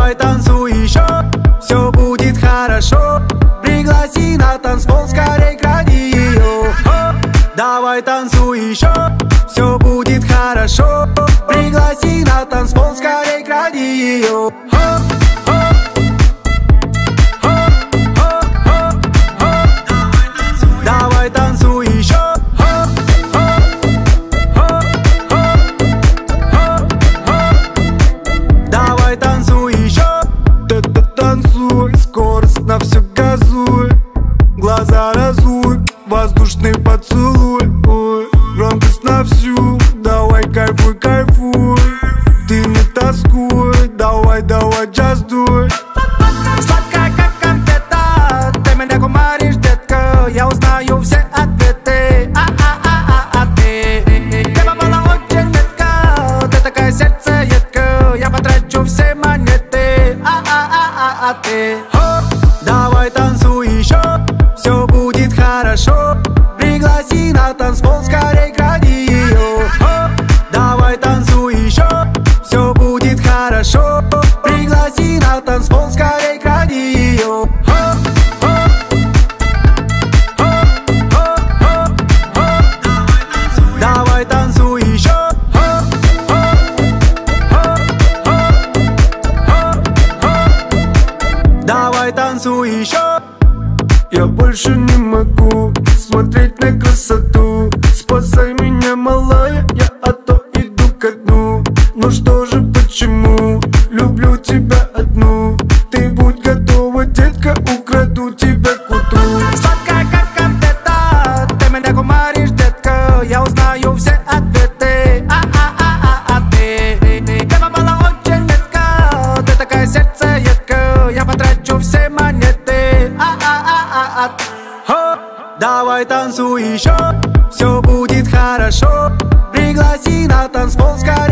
Давай танцуй еще, все будет хорошо. Пригласи на танцпол, скорей кради ее Давай танцуй еще, все будет хорошо. Пригласи на танцпол, скорей кради ее Глаза разуй, воздушный поцелуй. Ой, Громкость на всю, давай кайфуй, кайфуй. Ты не тоскуй, давай, давай, just do Сладкая как конфета, ты меня кумаришь, детка. Я узнаю все ответы, а-а-а-а-а ты. Ты попала очень метко, ты такая сердцеедка. Я потрачу все монеты, а-а-а-а-а ты Пригласи на танцпол, скорей кради ее Давай танцуй еще. Давай танцуй еще. Я больше не могу смотреть на красоту. Спасай меня, малая, я а то иду ко дну. Ну что же, почему люблю тебя одну. Ты будь готова, детка, украду тебя к утру. Сладкая как конфета, ты меня кумаришь, детка. Я узнаю все ответы, а-а-а-а-а ты. Ты попала очень метко, ты такая сердцеедка. Я потрачу все монеты, а-а-а-а-а. Хо! Давай танцуй еще, все будет хорошо. Пригласи на танцпол, кради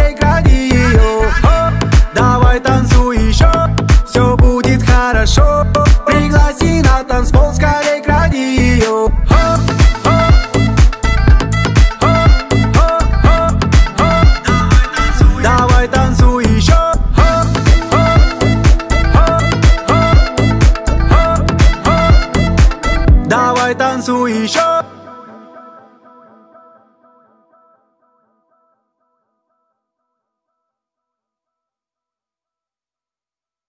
大外单足一生。